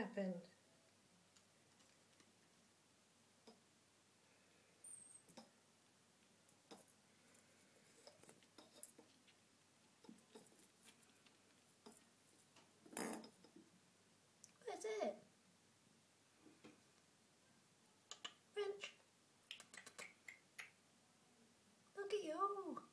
happened? That's it. Wrench. Look at you.